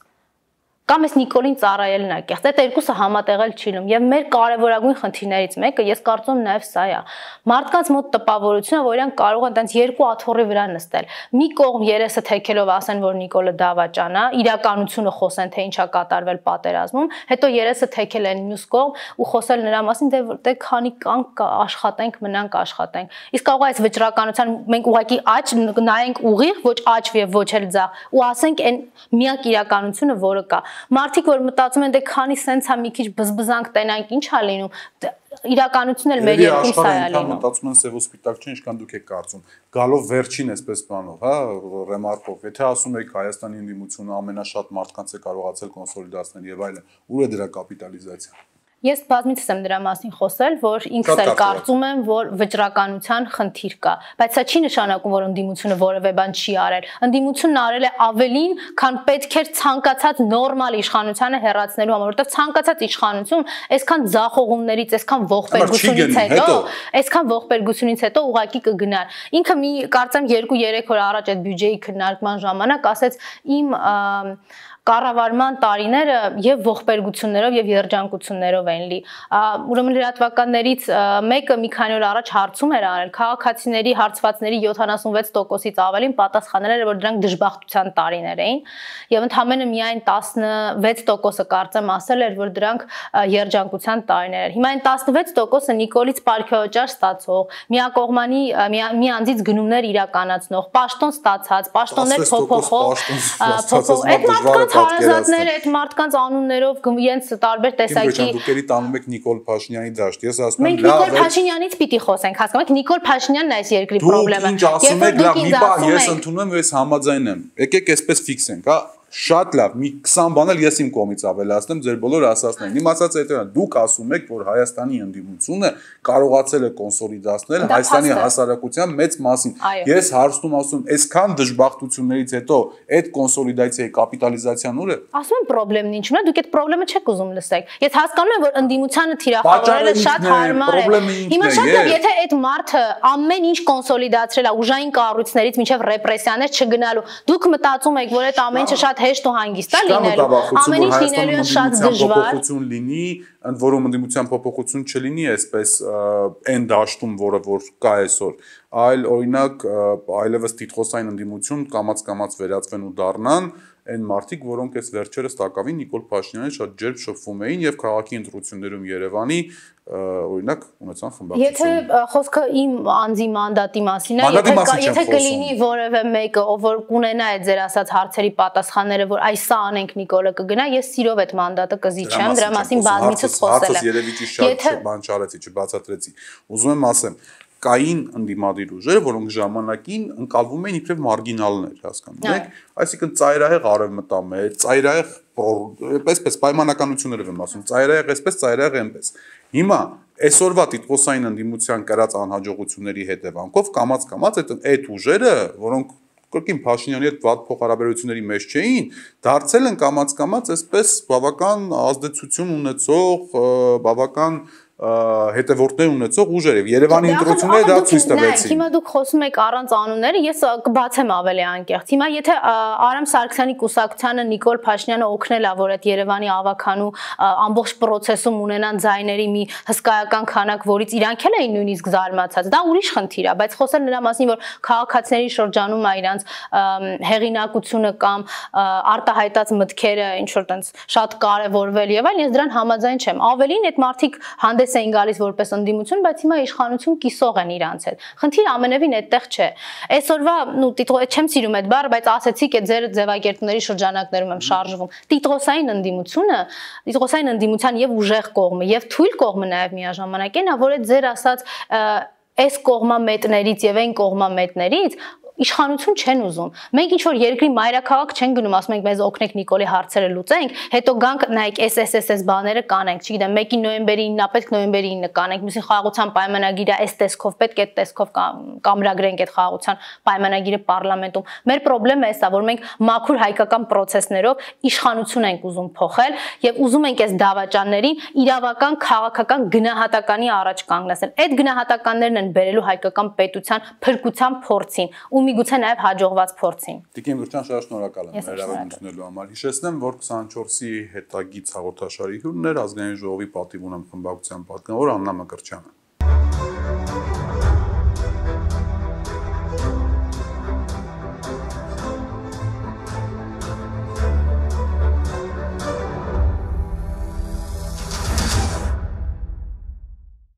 կամ էս Նիկոլին ծառայելն է կեղծ։ Այդ երկուսը համատեղել չի լինում եւ մեր կարևորագույն խնդիրներից մեկը ես կարծում նաեւ սա է։ Մարդկանց մոտ տպավորությունը, որ իրանք կարող են տենց երկու աթոռի վրա նստել։ Մի կողմ երեսը թեքելով ասեն, որ Նիկոլը դավաճան է, իրականությունը խոսեն, թե ինչա կատարվել պատերազմում, հետո երեսը թեքել են մյուս կողմ ու խոսել նրա մասին, դե դե քանի կանք աշխատենք, մնանք աշխատենք։ Իսկ կարող է այս վճռականության մենք ուղակի աճ նայենք ուղիղ, ոչ աճ եւ ոչ էլ ձախ ու ասենք այն միակ իրականությունը, որը կա Մարդիկ որ մտածում են դե քանի սենց է մի քիչ բզբզանք տենանք ինչ է լինում իրականությունն էլ մեր երկրում սա է լինում։ Մտածում են սև ու սպիտակ չէ, ինչքան դուք եք կարծում։ Գալով վերջին այսպես բանով, հա, ռեմարկով, եթե ասում եք Հայաստանի ընդդիմությունը ամենաշատ մարդկանց է կարողացել կոնսոլիդացնել եւ այլն, ուր է դրա կապիտալիզացիան։ Ես բազմիցս եմ դրա մասին խոսել, որ ինքս էլ կարծում եմ, որ վճռականության խնդիր կա, բայց սա չի նշանակում, որ ընդդիմությունը որևէ բան չի արել։ Ընդդիմությունն արել է ավելին, քան պետք էր ցանկացած նորմալ իշխանությանը հերացնելու համար, որովհետև ցանկացած իշխանություն այսքան ձախողումներից, այսքան ողբերգությունից հետո, այսքան ողբերգությունից հետո ուղակի կգնար։ Ինքը մի կարծեմ 2-3 օր առաջ այդ բյուջեի քննարկման ժամանակ ասեց իմ կառավարման տարիները եւ ողբերգություններով եւ երջանկություններով են լի։ Ուրեմն լրատվականներից մեկը մի քանի օր առաջ հարցում էր արել քաղաքացիների հարցվածների 76%-ից ավելին պատասխանել էր որ դրանք դժբախտության տարիներ էին եւ ընդհանրապես միայն 16%-ը կարծեմ ասել էր որ դրանք երջանկության տարիներ են։ Հիմա այն 16%-ը Նիկոլից Պարքեոճար ստացող, միակողմանի մի անձից գնումներ իրականացնող, պաշտոն ստացած, պաշտոններ փոփոխող, փոփոխ այդ մարդկանց հարազատները այդ մարդկանց անուններով իրենց տարբեր տեսակի դուքերի տանում եք Նիկոլ Փաշինյանի դաշտ։ Ես ասում եմ լավ։ Մենք Նիկոլ Փաշինյանից պիտի խոսենք, հասկանու՞մ եք, Նիկոլ Փաշինյանն է այս երկրի խնդրեմը։ Դուք ինչ ասում եք, լավ, մի բա ես ընդունում եմ, ես համաձայն եմ։ Եկեք այսպես ֆիքսենք, հա շատ լավ, մի 20 բան էլ ես իմ կողմից ավելացնեմ, ձեր բոլոր ասածներին։ Իմ ասածը այդ է, դուք ասում եք, որ Հայաստանի ընդդիմությունը կարողացել է կոնսոլիդացնել Հայաստանի հասարակության մեծ մասին։ Ես հարցնում ասում, այսքան դժբախտություններից հետո այդ կոնսոլիդացիայի կապիտալիզացիան ուր է։ Ասում եմ խնդրեմն ինչու՞ն է, դուք այդ խնդրեմը չեք ուզում լսեք։ Ես հասկանում եմ, որ ընդդիմությանը թիրախավորելը շատ հարմար է։ Հիմա շատ լավ, եթե այդ մարդը ամեն ինչ կոնսոլիդացրել է ուժային կառույցներից մինչև ռեպրեսիաներ չգնալու, դուք մտածում եք, որ այդ ամեն ինչը շատ հեշտ ու հանգիստ է լինելու։ Ամեն ինչ լինելու է շատ դժվար։ Փոփոխություն լինի, ընդ որում ընդդիմության փոփոխություն չլինի, այսպես այն դաշտում, որը որ կա այսօր, այլ օրինակ այլևս տիտղոսային ընդդիմություն կամած-կամած վերածվեն ու դառնան այն մարդիկ, որոնք այս վերջերս տակավին Նիկոլ Փաշինյանի շատ ջերմ շփվում էին եւ քաղաքի ընտրություններում Երևանի օրինակ ունեցան խմբակցություն։ Եթե խոսքը իմ անձի մանդատի մասին է, եթե եթե կլինի որևէ մեկը, ով որ կունենա այդ ձեր ասած հարցերի պատասխանները, որ այս սա անենք Նիկոլը կգնա, ես սիրով այդ մանդատը կզիջեմ, դրա մասին բազմիցս խոսել եմ։ ճիշտ բան չարեցի, չբացատրեցի։ Ուզում եմ ասեմ, կային ընդդիմադիր ուժեր, որոնք ժամանակին ընկալվում էին իբրև մարգինալներ, հասկանում եք, այսինքն ծայրահեղ արևմտամետ, ծայրահեղ այսպես պայմանականություններով եմ ասում, ծայրահեղ այսպես, ծայրահեղ այնպես։ Հիմա այսօրվա տիտղոսային ընդդիմության կրած անհաջողությունների հետևանքով կամած-կամած այդ այդ ուժերը, որոնք կրկին Փաշինյանի հետ վատ փոխհարաբերությունների մեջ չէին, դարձել են կամած-կամած այսպես բավական ազդեցություն ունեցող, բավական հետևորդներ ունեցող ուժեր եւ Երևանի ընտրությունները դա ցույց տվեցին։ Հիմա դուք խոսում եք առանց անունների, ես կբացեմ ավելի անկեղծ։ Հիմա եթե Արամ Սարգսյանի կուսակցությանը Նիկոլ Փաշինյանը օգնել է, որ այդ Երևանի ավականու ամբողջ process-ում ունենան ձայների մի հսկայական քանակ, որից իրանք էլ էին նույնիսկ զարմացած։ Դա ուրիշ խնդիր է, բայց խոսել նրա մասին, որ քաղաքացիների շրջանում է իրանց հեղինակությունը կամ արտահայտած մտքերը ինչ որ տենց շատ կարևորվել եւ այլն, ես դրան համաձայն չեմ։ Ավելին այդ մարդիկ հանդես դես էին գալիս որպես ընդդիմություն, բայց հիմա իշխանություն կիսող են իրանց հետ։ Խնդիրը ամենևին այդտեղ չէ։ Այսօրվա, նու տիտղո չեմ սիրում այդ բառը, բայց ասեցիք այդ ձեր ձևակերպումների շրջանակներում եմ շարժվում։ Տիտղոսային ընդդիմությունը, տիտղոսային ընդդիմության եւ ուժեղ կողմը եւ թույլ կողմը նաեւ միաժամանակ են, որ այդ ձեր ասած այս կողմա մետներից եւ այն կողմա մետներից իշխանություն չեն ուզում։ Մենք ինչ որ երկրի մայրաքաղաք չեն գնում, ասում ենք մեզ օգնեք Նիկոլի հարցերը լուծենք, հետո գանք նայեք SSSS բաները կանենք, չգիտեմ, 1-ի նոյեմբերի 9-ը պետք նոյեմբերի 9-ը կանենք, մյուսին խաղաղության պայմանագիրը այս տեսքով պետք է տեսքով կամրագրենք այդ խաղաղության պայմանագիրը պարլամենտում։ Մեր խնդրեմը էսա, որ մենք մաքուր հայկական process-ներով իշխանություն ենք ուզում փոխել եւ ուզում ենք այս դավաճաններին իրավական քաղաքական գնահատականի առաջ կանգնեցնել։ Այդ գնահատականներն են բերելու հայկական պետության փրկության փորձին ու միգուցե նաև հաջողված փորձին։ Տիկին Գրչյան շատ շնորհակալ եմ հրավերությունելու համար։ Հիշեցնեմ, որ 24-ի հետագից հաղորդաշարի հյուրն էր ազգային ժողովի պատիվ ունեմ խմբակցության պատգամավոր Աննա Մկրչյանը։